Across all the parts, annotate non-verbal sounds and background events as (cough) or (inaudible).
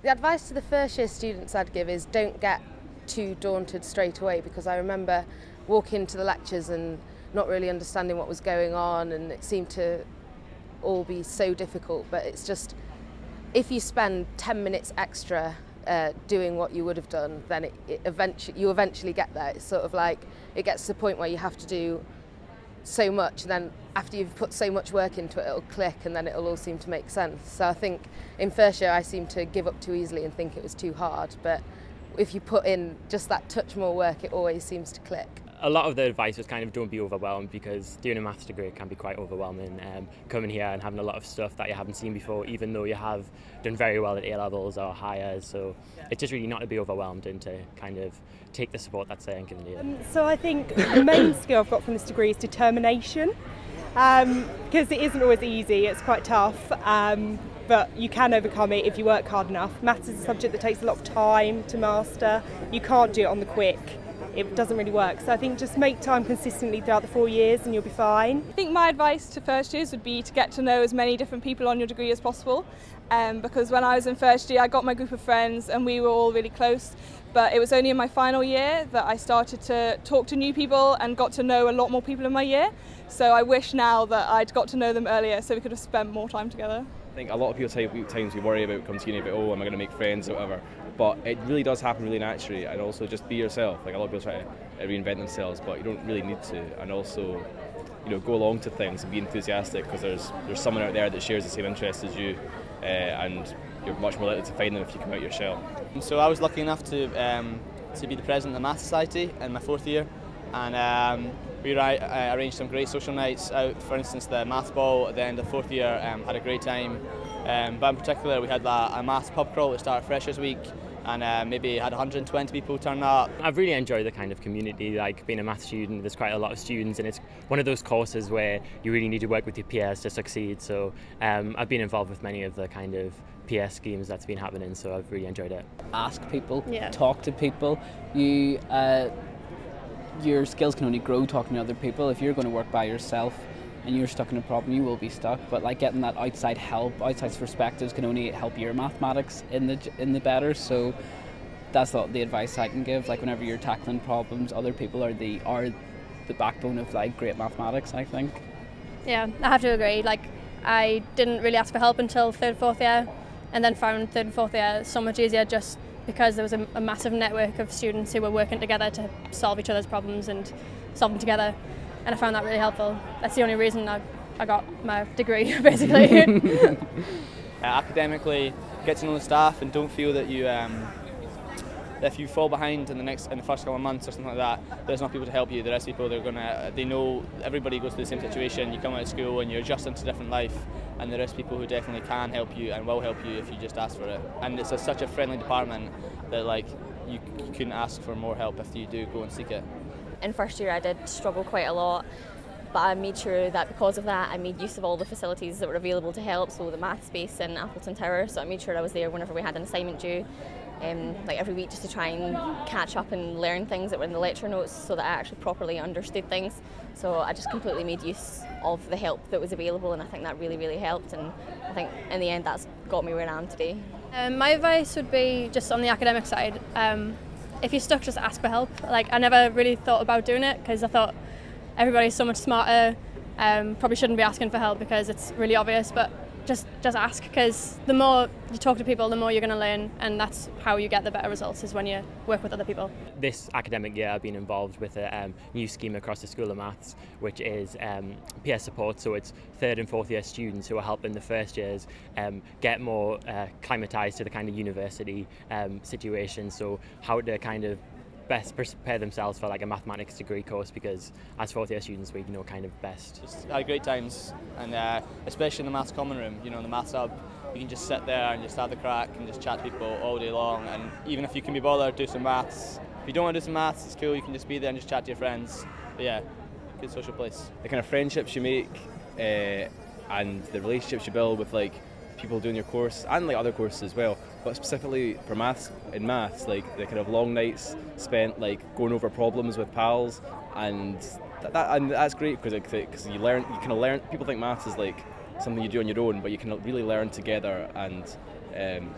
The advice to the first year students I'd give is don't get too daunted straight away because I remember walking to the lectures and not really understanding what was going on and it seemed to all be so difficult. But it's just if you spend 10 minutes extra uh, doing what you would have done then it, it eventually you eventually get there. It's sort of like it gets to the point where you have to do so much and then after you've put so much work into it it'll click and then it'll all seem to make sense. So I think in first year I seemed to give up too easily and think it was too hard but if you put in just that touch more work it always seems to click. A lot of the advice was kind of don't be overwhelmed because doing a maths degree can be quite overwhelming. Um, coming here and having a lot of stuff that you haven't seen before, even though you have done very well at A levels or higher. So it's just really not to be overwhelmed and to kind of take the support that's there and given to you. Um, so I think the main skill I've got from this degree is determination. Because um, it isn't always easy, it's quite tough, um, but you can overcome it if you work hard enough. Maths is a subject that takes a lot of time to master. You can't do it on the quick it doesn't really work. So I think just make time consistently throughout the four years and you'll be fine. I think my advice to first years would be to get to know as many different people on your degree as possible. Um, because when I was in first year, I got my group of friends and we were all really close. But it was only in my final year that I started to talk to new people and got to know a lot more people in my year. So I wish now that I'd got to know them earlier so we could have spent more time together. I think a lot of people say times we worry about coming to uni about oh am I going to make friends or whatever. But it really does happen really naturally and also just be yourself. Like a lot of people try to reinvent themselves but you don't really need to. And also you know go along to things and be enthusiastic because there's there's someone out there that shares the same interests as you uh, and you're much more likely to find them if you come out your shell. So I was lucky enough to um, to be the president of the Math Society in my fourth year and um, we uh, arranged some great social nights out for instance the math ball at the end of the fourth year um, had a great time um, but in particular we had a, a math pub crawl at start of Freshers Week and uh, maybe had 120 people turn up. I've really enjoyed the kind of community, like being a math student, there's quite a lot of students and it's one of those courses where you really need to work with your peers to succeed. So um, I've been involved with many of the kind of PS schemes that's been happening, so I've really enjoyed it. Ask people, yeah. talk to people. You, uh, your skills can only grow talking to other people. If you're going to work by yourself, and you're stuck in a problem, you will be stuck. But like getting that outside help, outside perspectives can only help your mathematics in the in the better. So that's the, the advice I can give. Like whenever you're tackling problems, other people are the are the backbone of like great mathematics. I think. Yeah, I have to agree. Like I didn't really ask for help until third, fourth year, and then found third and fourth year so much easier just because there was a, a massive network of students who were working together to solve each other's problems and solve them together and I found that really helpful. That's the only reason I, I got my degree, (laughs) basically. (laughs) uh, academically, get to know the staff and don't feel that you um, if you fall behind in the next in the first couple of months or something like that, there's not people to help you. The rest people they're gonna they know everybody goes through the same situation. You come out of school and you're adjusting to a different life, and there is people who definitely can help you and will help you if you just ask for it. And it's a, such a friendly department that like you, you couldn't ask for more help if you do go and seek it in first year I did struggle quite a lot but I made sure that because of that I made use of all the facilities that were available to help so the math space in Appleton Tower so I made sure I was there whenever we had an assignment due um, like every week just to try and catch up and learn things that were in the lecture notes so that I actually properly understood things so I just completely made use of the help that was available and I think that really really helped and I think in the end that's got me where I am today. Um, my advice would be just on the academic side um, if you're stuck, just ask for help. Like I never really thought about doing it because I thought everybody's so much smarter. Um, probably shouldn't be asking for help because it's really obvious. But just just ask because the more you talk to people the more you're going to learn and that's how you get the better results is when you work with other people. This academic year i've been involved with a um, new scheme across the school of maths which is um, peer support. So it's third and fourth year students who are helping the first years um, get more uh, climatized to the kind of university um, situation. So how to kind of best prepare themselves for like a mathematics degree course because as fourth year students we you know kind of best. Just had great times and uh, especially in the maths common room, you know, in the maths hub, you can just sit there and just have the crack and just chat to people all day long and even if you can be bothered, do some maths. If you don't want to do some maths, it's cool, you can just be there and just chat to your friends. But yeah, good social place. The kind of friendships you make uh, and the relationships you build with like people doing your course and like other courses as well. But specifically for maths, in maths, like the kind of long nights spent like going over problems with pals, and that, that and that's great because because you learn, you kind of learn. People think maths is like something you do on your own, but you can really learn together and. Um,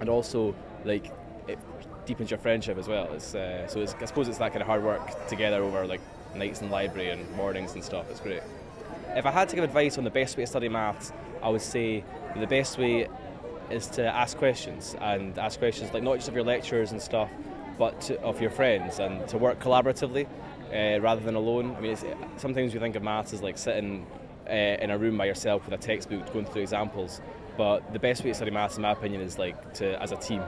and also like it deepens your friendship as well. It's, uh, so it's, I suppose it's that kind of hard work together over like nights in library and mornings and stuff. It's great. If I had to give advice on the best way to study maths, I would say the best way is to ask questions and ask questions like not just of your lecturers and stuff, but to, of your friends and to work collaboratively uh, rather than alone. I mean, sometimes we think of maths as like sitting uh, in a room by yourself with a textbook going through examples, but the best way to study maths, in my opinion, is like to as a team.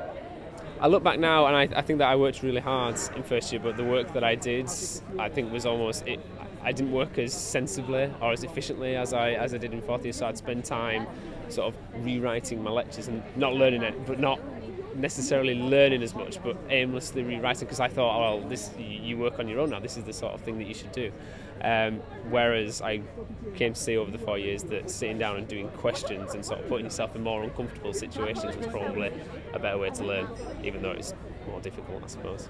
I look back now and I, I think that I worked really hard in first year, but the work that I did, I think was almost it, I didn't work as sensibly or as efficiently as I as I did in fourth year. So I'd spend time sort of rewriting my lectures and not learning it, but not necessarily learning as much, but aimlessly rewriting because I thought, oh, well, this you work on your own now. This is the sort of thing that you should do. Um, whereas I came to see over the four years that sitting down and doing questions and sort of putting yourself in more uncomfortable situations was probably a better way to learn, even though it's more difficult, I suppose.